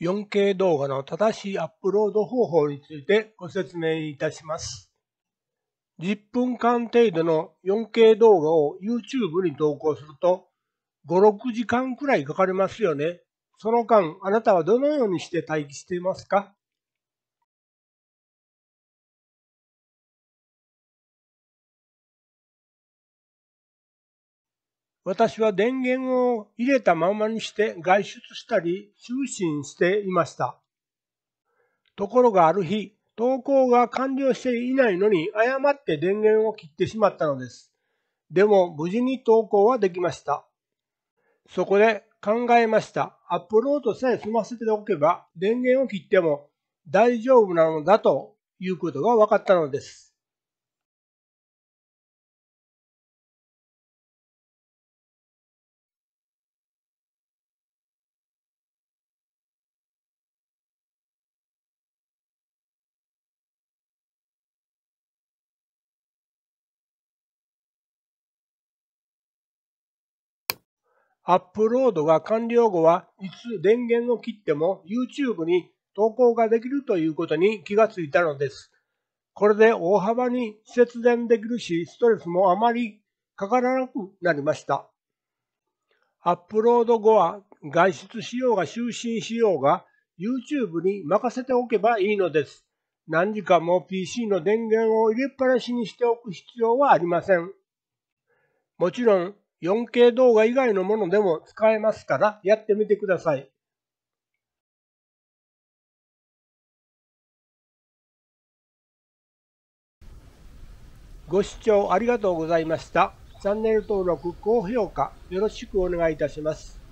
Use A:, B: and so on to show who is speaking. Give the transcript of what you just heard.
A: 4K 動画の正しいアップロード方法についてご説明いたします。10分間程度の 4K 動画を YouTube に投稿すると5、6時間くらいかかりますよね。その間、あなたはどのようにして待機していますか？私は電源を入れたままにして外出したり就寝していました。ところがある日、投稿が完了していないのに誤って電源を切ってしまったのです。でも無事に投稿はできました。そこで考えました。アップロードさえ済ませておけば電源を切っても大丈夫なのだということが分かったのです。アップロードが完了後はいつ電源を切っても YouTube に投稿ができるということに気がついたのです。これで大幅に節電できるし、ストレスもあまりかからなくなりました。アップロード後は外出しようが就寝しようが YouTube に任せておけばいいのです。何時間も PC の電源を入れっぱなしにしておく必要はありません。もちろん 4K 動画以外のものでも使えますからやってみてください。ご視聴ありがとうございました。チャンネル登録、高評価よろしくお願いいたします。